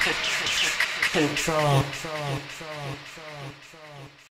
control. control. control. control.